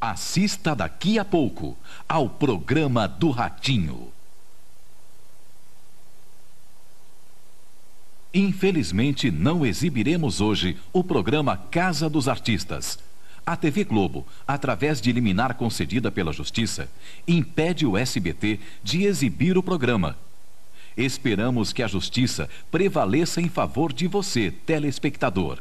Assista daqui a pouco ao programa do Ratinho. Infelizmente, não exibiremos hoje o programa Casa dos Artistas. A TV Globo, através de liminar concedida pela Justiça, impede o SBT de exibir o programa. Esperamos que a Justiça prevaleça em favor de você, telespectador,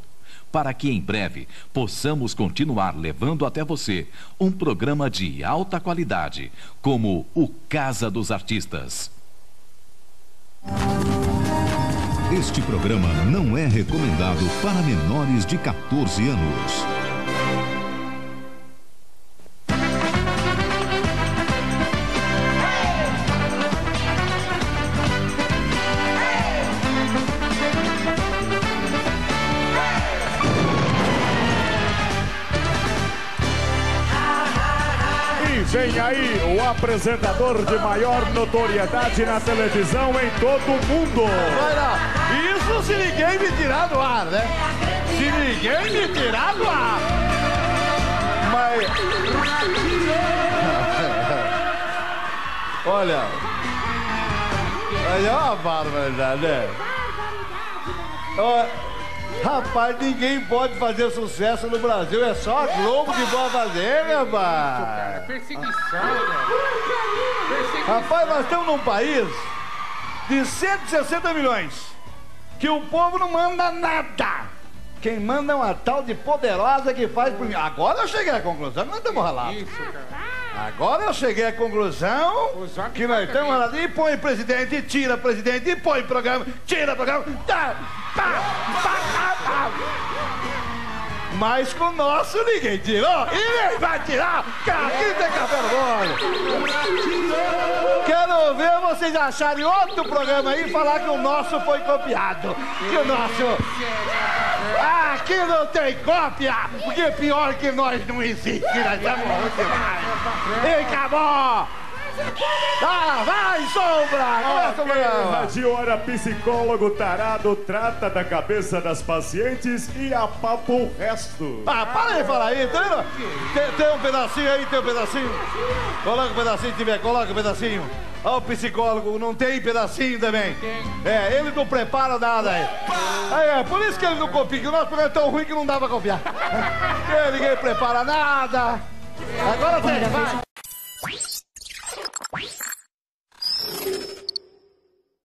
para que em breve possamos continuar levando até você um programa de alta qualidade, como o Casa dos Artistas. Este programa não é recomendado para menores de 14 anos. Vem aí o apresentador de maior notoriedade na televisão em todo o mundo. Vai. Isso se ninguém me tirar do ar, né? Se ninguém me tirar do ar. Mas. Olha. Aí é uma barbaridade, né? Ó, Rapaz, ninguém pode fazer sucesso no Brasil. É só a Globo que pode fazer, rapaz. Perseguição, velho. Perseguição. Rapaz, nós estamos num país de 160 milhões que o povo não manda nada. Quem manda é uma tal de poderosa que faz por mim. Agora eu cheguei à conclusão que nós estamos ralados. Isso, cara. Agora eu cheguei à conclusão que nós estamos ralados. E põe presidente, tira presidente, e põe programa, tira programa. Tá, tá. Mas com o nosso ninguém tirou e nem vai tirar. Aqui tem café no bolo. Quero ver vocês acharem outro programa aí e falar que o nosso foi copiado. Que o nosso. Aqui não tem cópia! Porque pior que nós não existe, nós estamos ruins demais. E acabou! Ah, vai, sombra! Começa o programa! Radiora Psicólogo Tarado trata da cabeça das pacientes e apapa o resto. Ah, para de falar aí, tá vendo? Tem, tem um pedacinho aí, tem um pedacinho. Coloca um pedacinho, tiver, coloca um pedacinho. Ó, o psicólogo, não tem pedacinho também? É, ele não prepara nada aí. Aí é, por isso que ele não copia, que o nosso programa é tão ruim que não dá pra copiar. Porque ninguém prepara nada. Agora tem, vai.